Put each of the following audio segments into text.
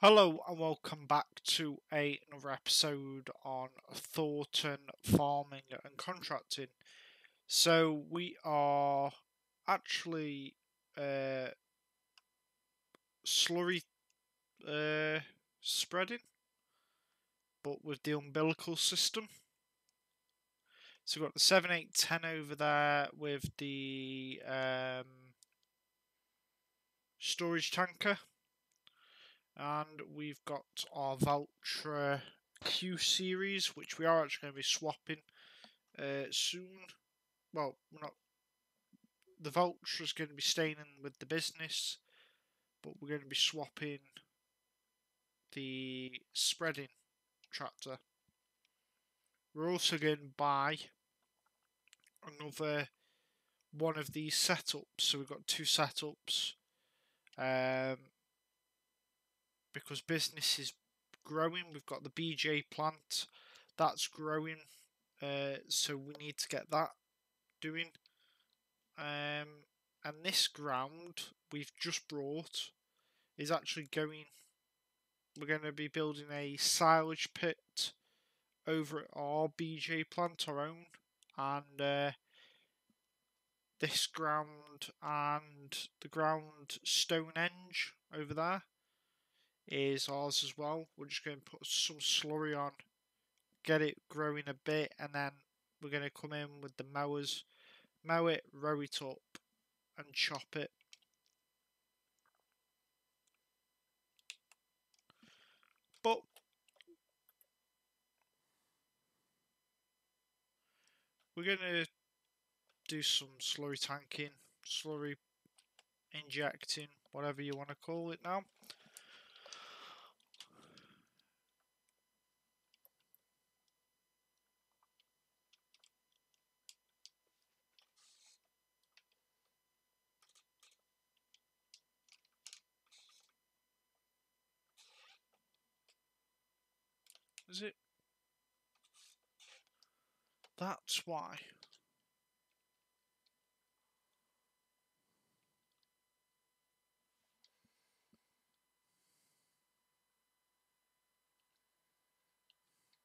Hello and welcome back to a, another episode on Thornton farming and contracting. So we are actually uh, slurry uh, spreading, but with the umbilical system. So we've got the seven, 7810 over there with the um, storage tanker and we've got our Valtra Q series, which we are actually going to be swapping uh, soon. Well, we're not. The Valtra is going to be staying in with the business, but we're going to be swapping the spreading tractor. We're also going to buy another one of these setups. So we've got two setups. Um, because business is growing. We've got the BJ plant that's growing, uh, so we need to get that doing. Um, and this ground we've just brought is actually going. We're going to be building a silage pit over at our BJ plant, our own, and uh, this ground and the ground Stonehenge over there is ours as well. We're just going to put some slurry on, get it growing a bit, and then we're going to come in with the mowers, mow it, row it up, and chop it. But we're going to do some slurry tanking, slurry injecting, whatever you want to call it now. Is it? That's why.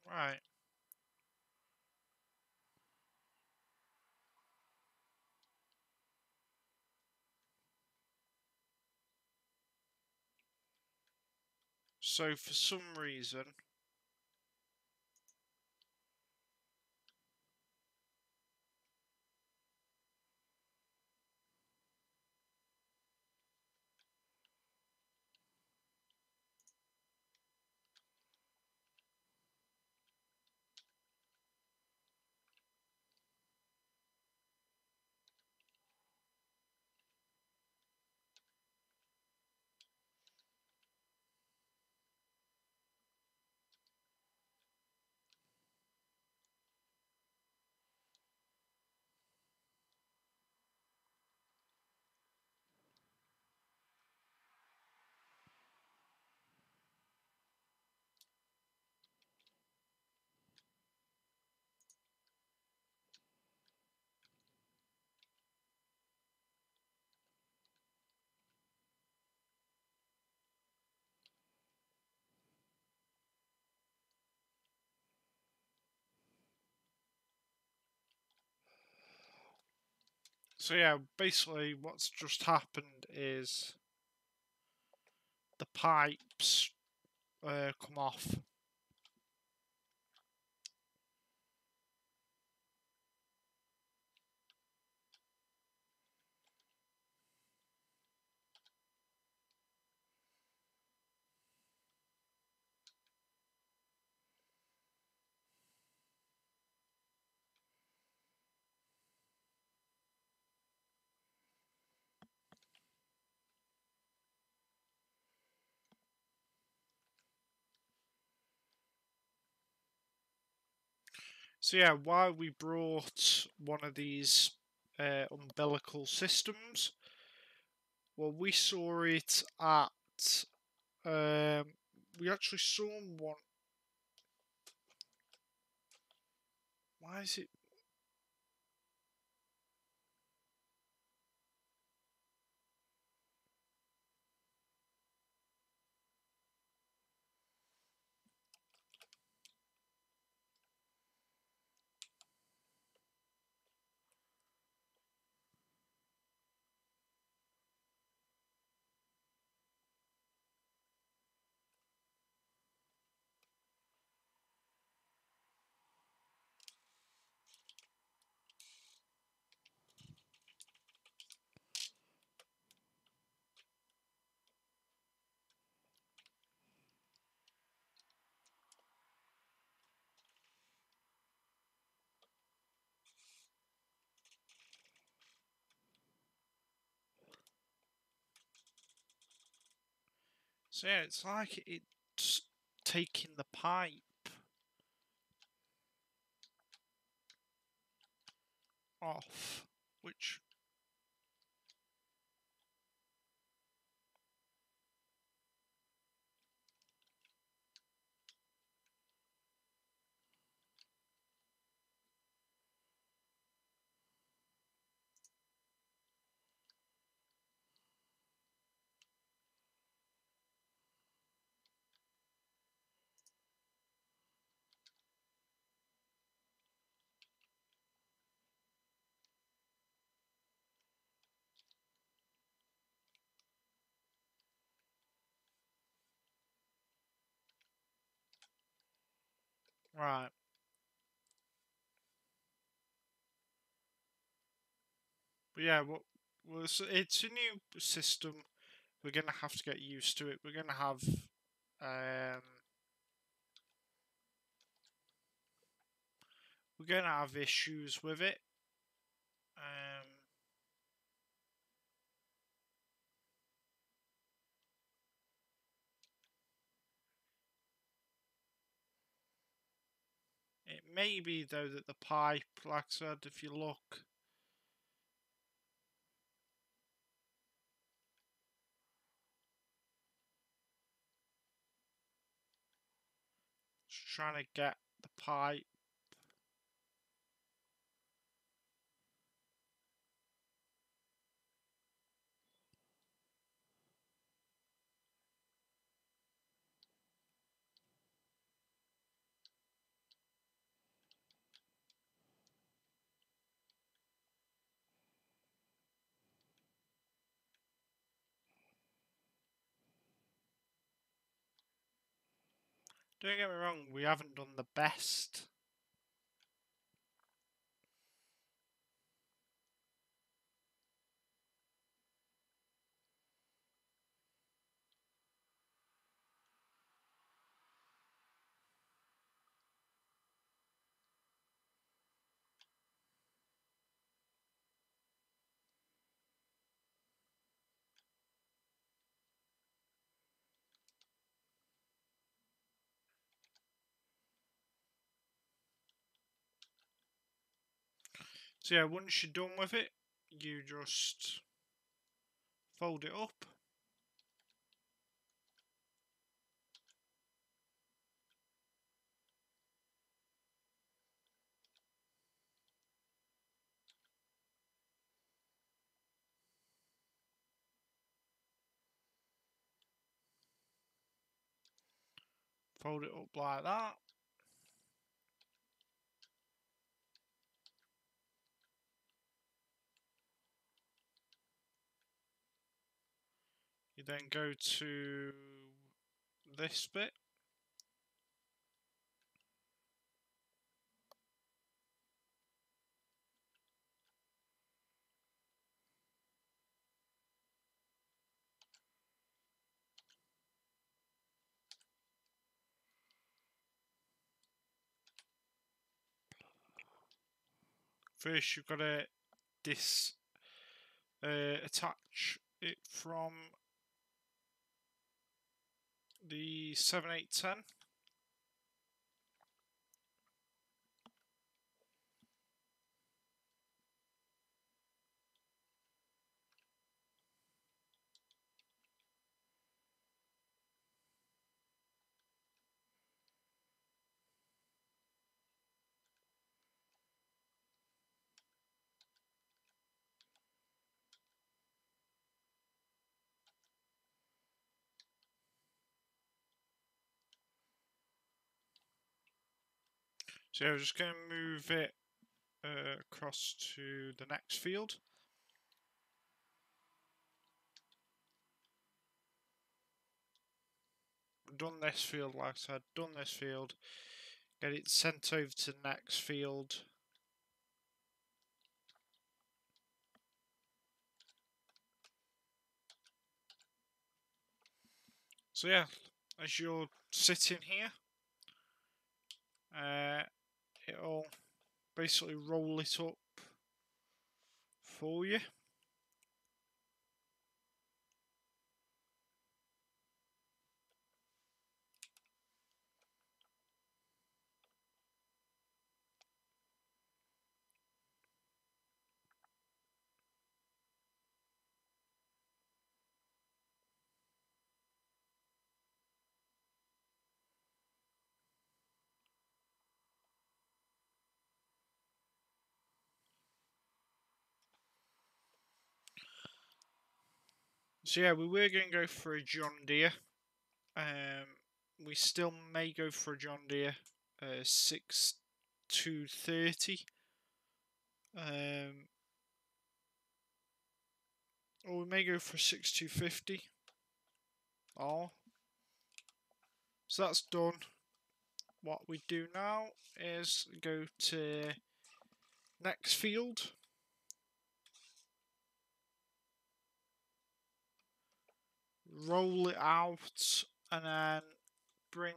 Right. So for some reason, So yeah, basically what's just happened is the pipes uh, come off. So yeah, why we brought one of these uh, umbilical systems? Well, we saw it at. Um, we actually saw one. Why is it? So yeah, it's like it's taking the pipe. Off, which Right. But yeah, well, well it's, it's a new system. We're going to have to get used to it. We're going to have... Um, we're going to have issues with it. Um, may be though that the pipe, like I said, if you look, trying to get the pipe Don't get me wrong, we haven't done the best. So yeah, once you're done with it, you just fold it up. Fold it up like that. You then go to this bit. First you've got to dis uh, attach it from the 7810. So I'm just going to move it uh, across to the next field. Done this field, like I said, done this field. Get it sent over to the next field. So yeah, as you're sitting here, uh, it'll basically roll it up for you. So yeah, we were going to go for a John Deere. Um, we still may go for a John Deere uh, 6 to 30. Um, or we may go for 6250. Oh. So that's done. What we do now is go to next field. Roll it out and then bring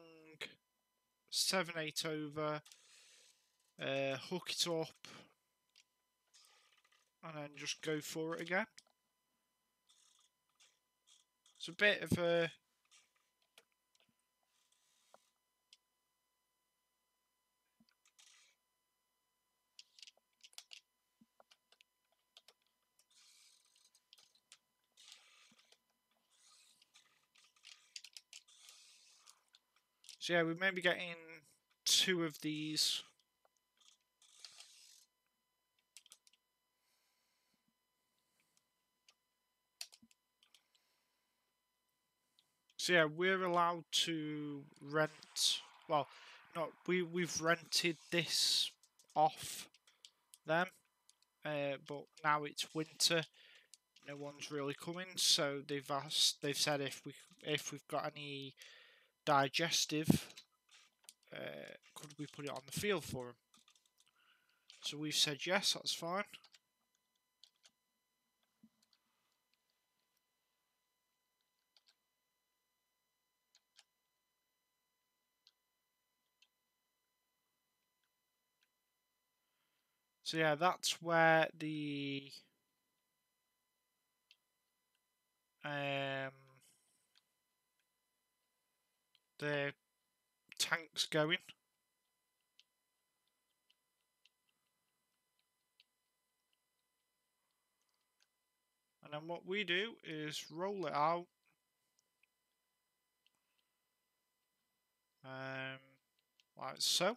7 8 over, uh, hook it up, and then just go for it again. It's a bit of a So yeah, we may be getting two of these. So yeah, we're allowed to rent. Well, not we we've rented this off them, uh, but now it's winter. No one's really coming, so they've asked. They've said if we if we've got any digestive, uh, could we put it on the field for him? So we've said yes, that's fine. So yeah, that's where the um the tanks going. And then what we do is roll it out. Um, like so.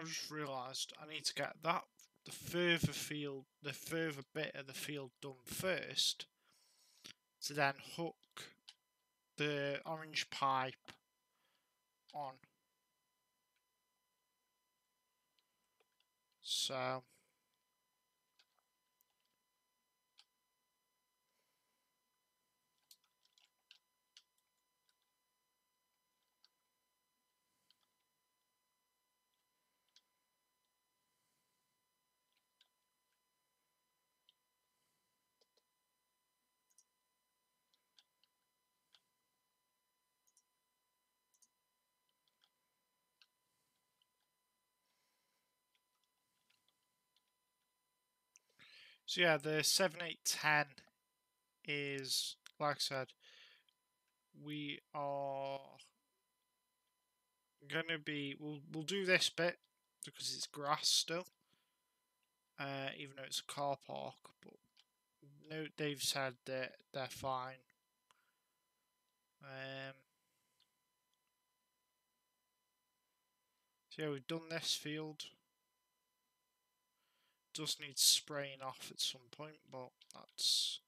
I just realised I need to get that the further field, the further bit of the field done first, to then hook the orange pipe on. So So yeah, the 7810 is, like I said, we are going to be, we'll, we'll do this bit because it's grass still, uh, even though it's a car park, but no, they've said that they're fine. Um, so yeah, we've done this field does need spraying off at some point, but that's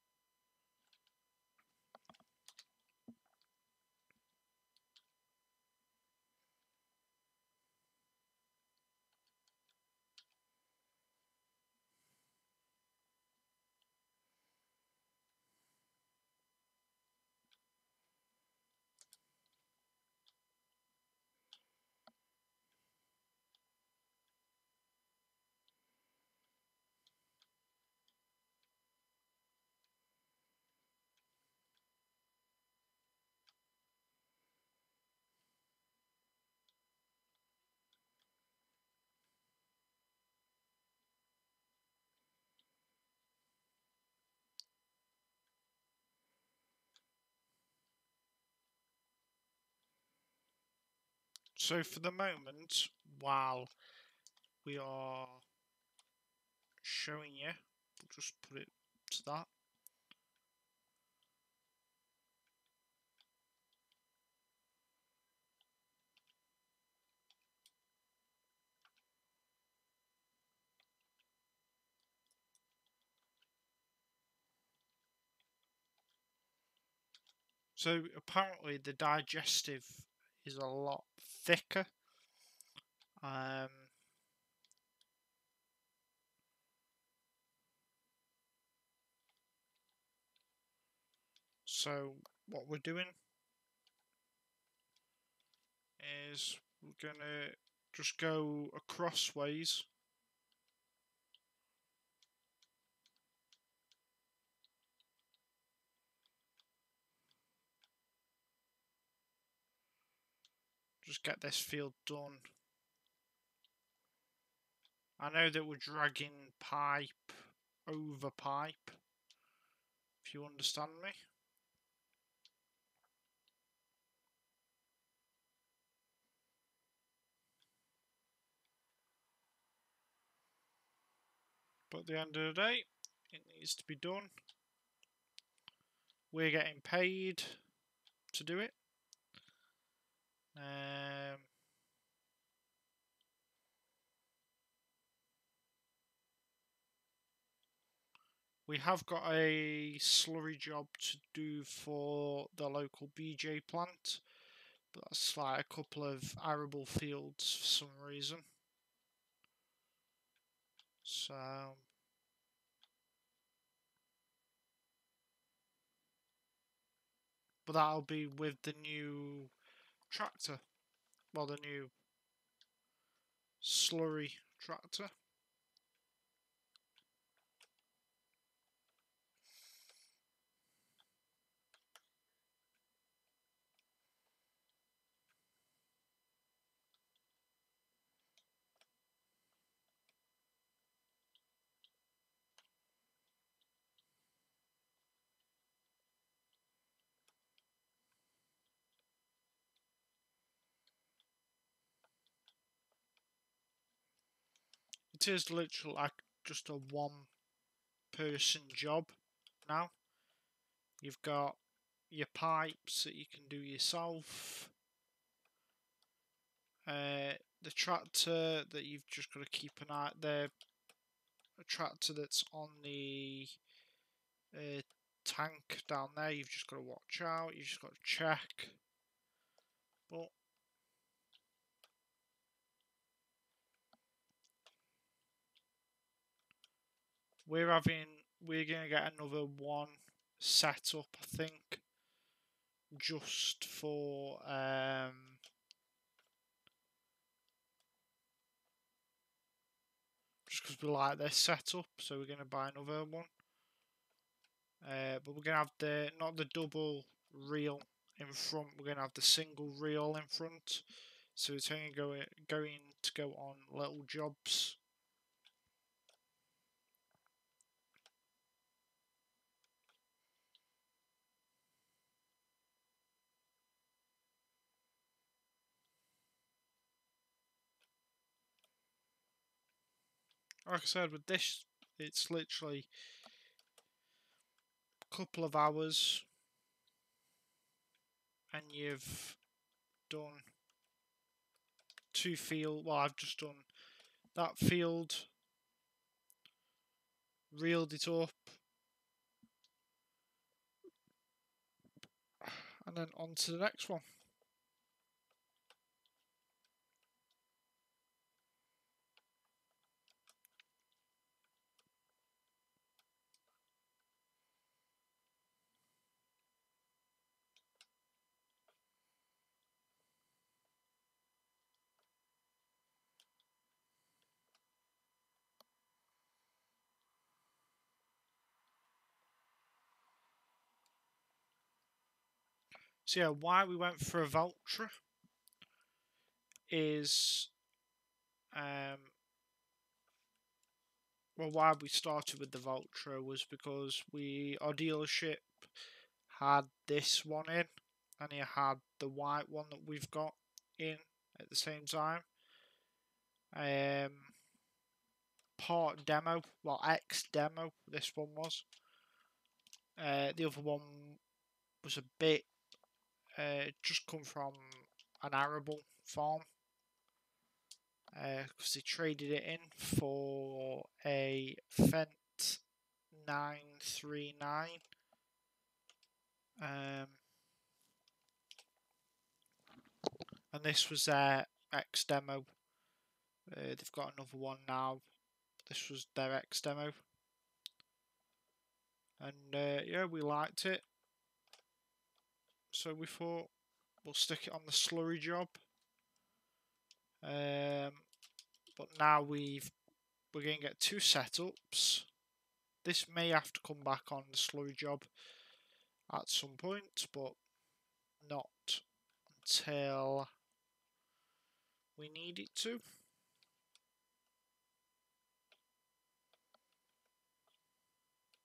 So for the moment, while we are showing you, we'll just put it to that. So apparently the digestive is a lot thicker. Um, so what we're doing is we're going to just go across ways just get this field done. I know that we're dragging pipe over pipe, if you understand me. But at the end of the day, it needs to be done. We're getting paid to do it. Um, we have got a slurry job to do for the local BJ plant, but that's like a couple of arable fields for some reason. So but that'll be with the new tractor. Well, the new slurry tractor. It is literally like just a one person job now. You've got your pipes that you can do yourself. Uh, the tractor that you've just got to keep an eye. The tractor that's on the uh, tank down there. You've just got to watch out. You've just got to check. But we're having we're gonna get another one set up, I think, just for um just because we like this setup, so we're gonna buy another one. Uh, but we're gonna have the not the double reel in front. We're gonna have the single reel in front, so it's only going going to go on little jobs. Like I said, with this, it's literally a couple of hours and you've done two field. Well, I've just done that field, reeled it up, and then on to the next one. So yeah, why we went for a Valtra is um well why we started with the Valtra was because we our dealership had this one in and it had the white one that we've got in at the same time. Um part demo, well X demo this one was. Uh, the other one was a bit uh, just come from an arable farm because uh, they traded it in for a Fendt 939 um, and this was their X demo uh, they've got another one now. This was their X demo and uh, yeah we liked it so we thought we'll stick it on the slurry job. Um, but now we've we're going to get two setups. This may have to come back on the slurry job at some point, but not until we need it to.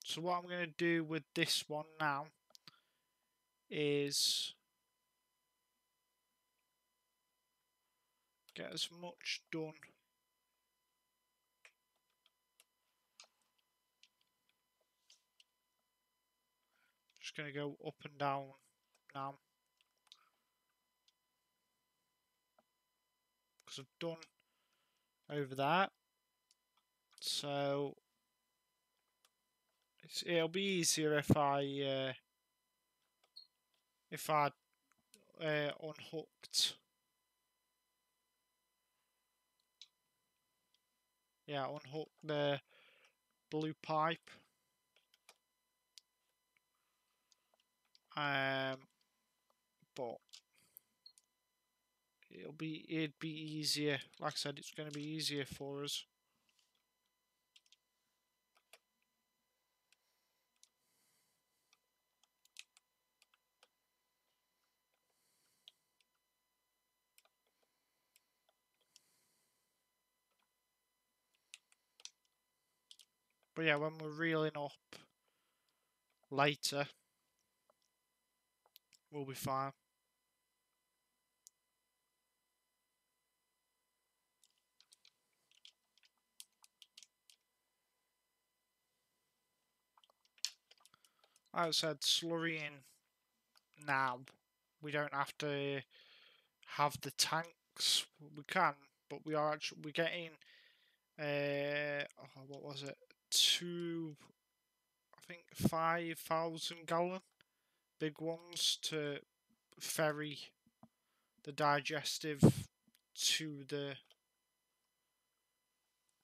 So what I'm going to do with this one now is get as much done. Just going to go up and down now. Because I've done over that. So it'll be easier if I uh, if I uh, unhooked. Yeah unhook the blue pipe. Um but it'll be it'd be easier like I said it's going to be easier for us But yeah, when we're reeling up later, we'll be fine. I said, slurrying now, we don't have to have the tanks. We can but we are actually we're getting uh oh, what was it two I think five thousand gallon big ones to ferry the digestive to the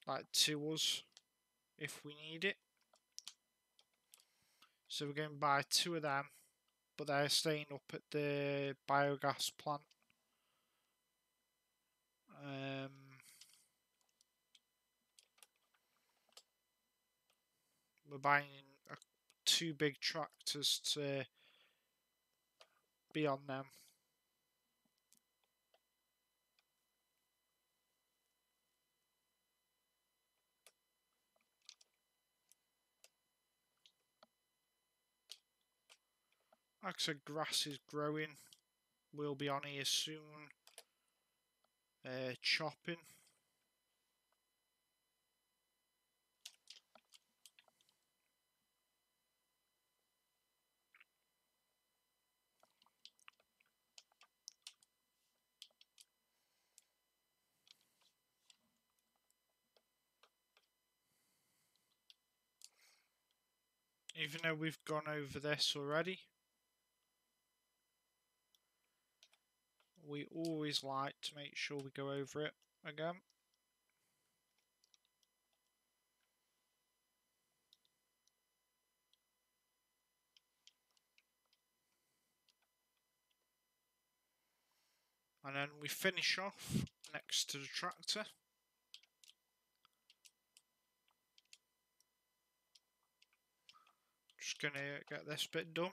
like to us if we need it. So we're going to buy two of them, but they're staying up at the biogas plant. Um, we're buying two big tractors to be on them. Like I said, grass is growing. We'll be on here soon. Uh, chopping. Even though we've gone over this already. we always like to make sure we go over it again. And then we finish off next to the tractor. Just going to get this bit done.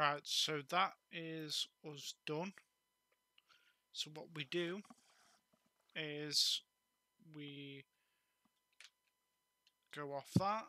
Right, so that is us done. So what we do is we go off that.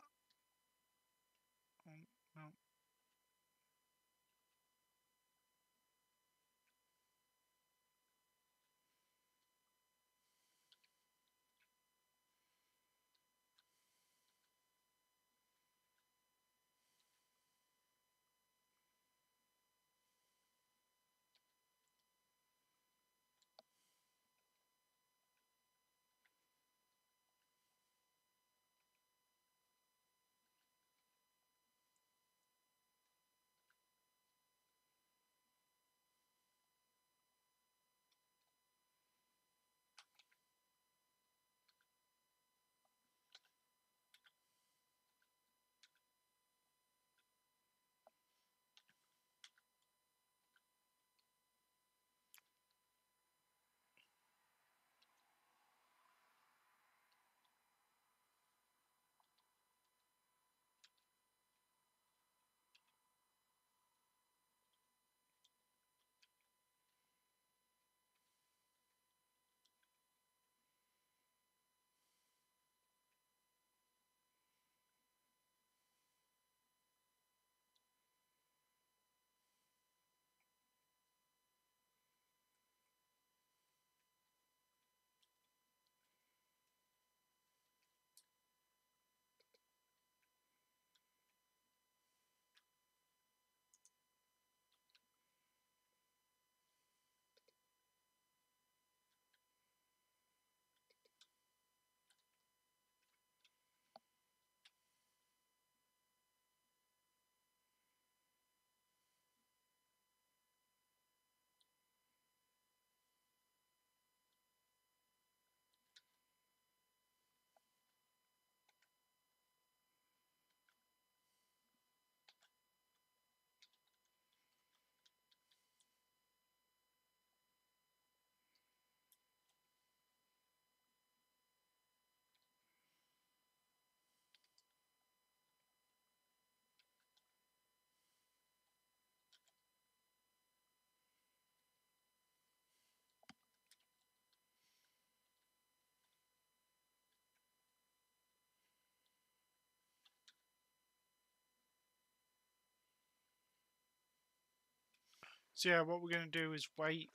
So yeah, what we're going to do is wait,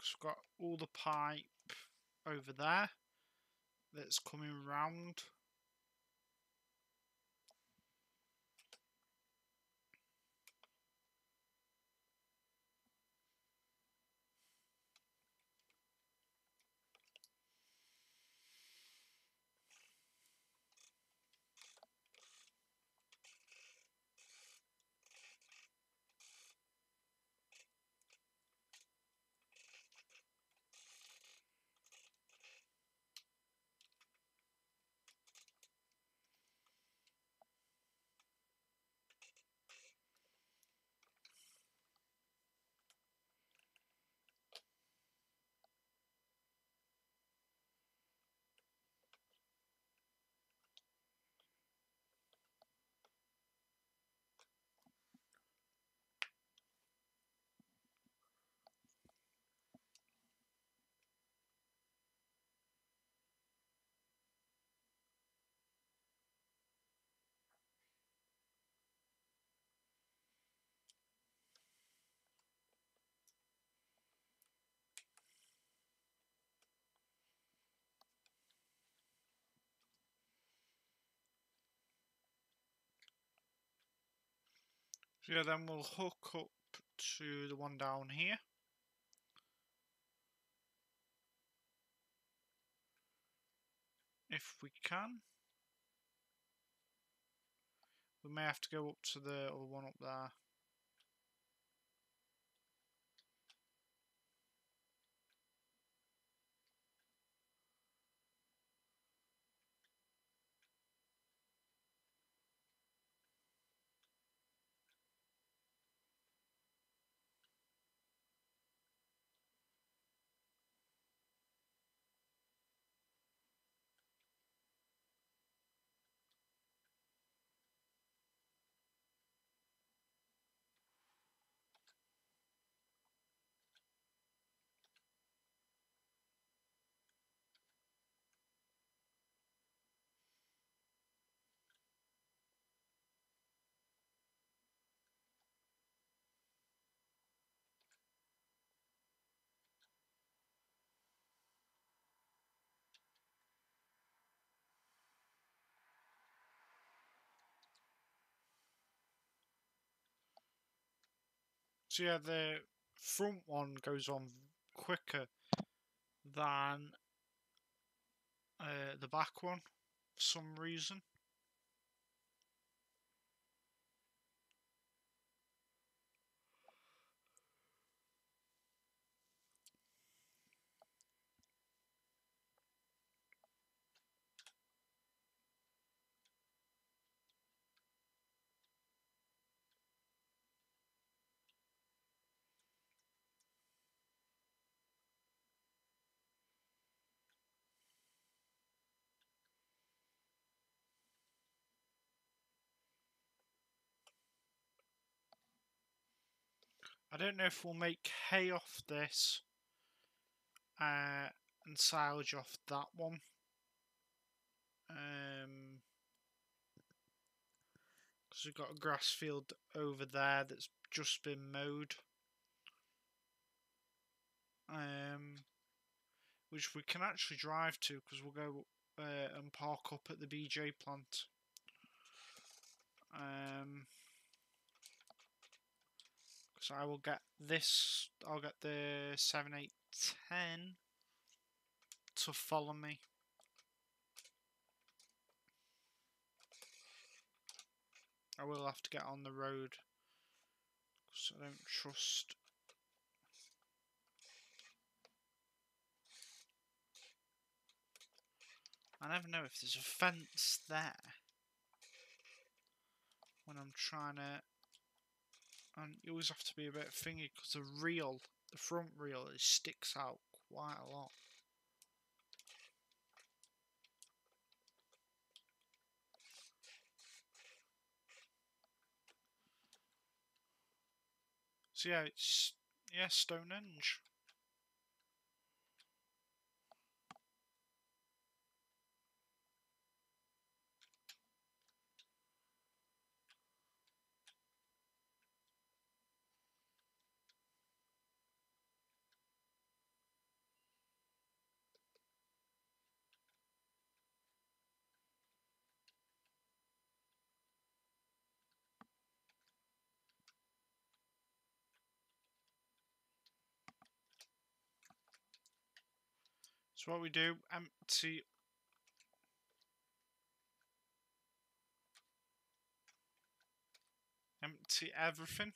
we've got all the pipe over there that's coming round. So yeah, then we'll hook up to the one down here. If we can. We may have to go up to the other one up there. So yeah, the front one goes on quicker than uh, the back one for some reason. I don't know if we'll make hay off this uh, and silage off that one. Um, because we've got a grass field over there that's just been mowed. Um, which we can actually drive to because we'll go uh, and park up at the BJ plant. Um, so I will get this, I'll get the seven, 7810 to follow me. I will have to get on the road because I don't trust I never know if there's a fence there when I'm trying to and you always have to be a bit thingy because the reel, the front reel, it sticks out quite a lot. So yeah, it's yeah Stonehenge. So what we do, um, empty empty everything.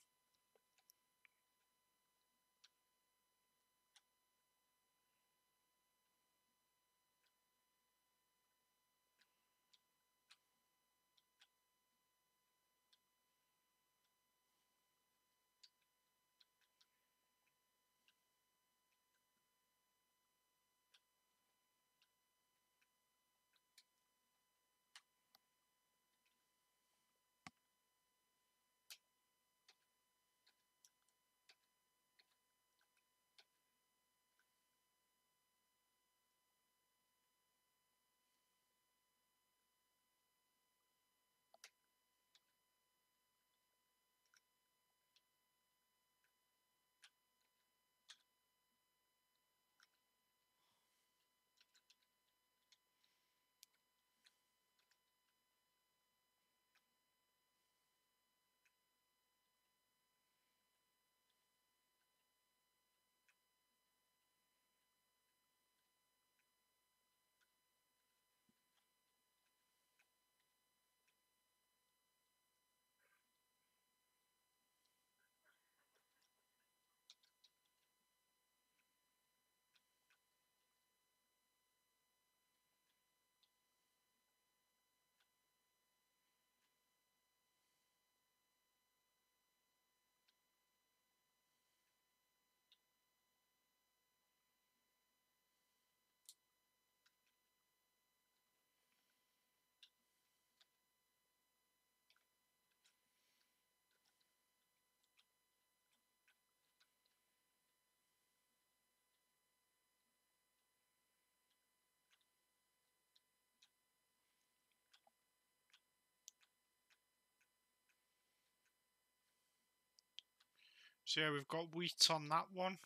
So yeah, we've got wheat on that one,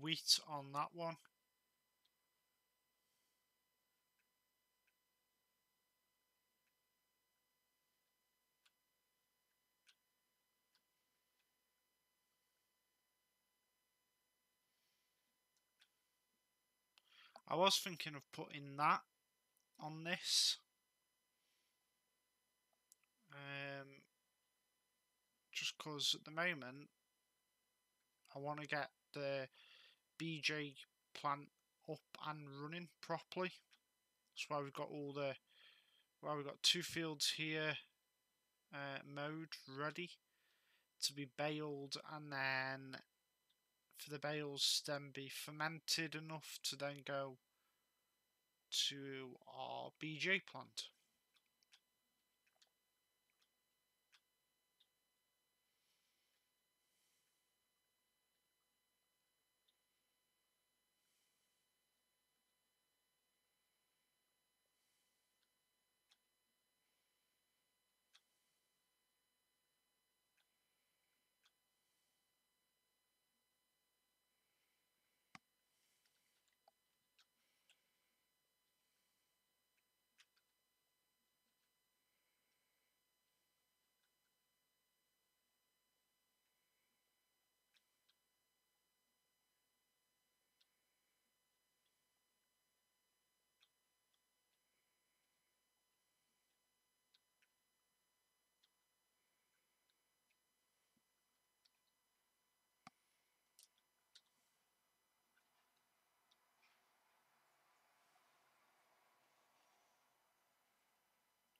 wheat on that one. I was thinking of putting that on this. Um, just because at the moment I want to get the BJ plant up and running properly. That's why we've got all the, well, we've got two fields here uh, mowed ready to be baled and then for the bales then be fermented enough to then go to our BJ plant.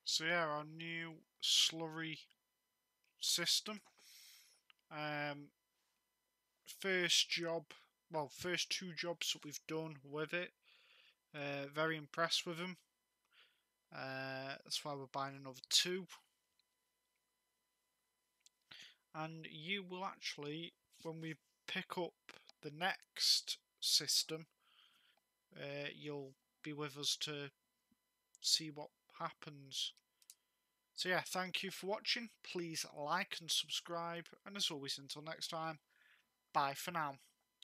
So yeah, our new slurry system. Um, first job, well, first two jobs that we've done with it. Uh, very impressed with them. Uh, that's why we're buying another two. And you will actually, when we pick up the next system, uh, you'll be with us to see what happens. So yeah, thank you for watching. Please like and subscribe. And as always, until next time, bye for now.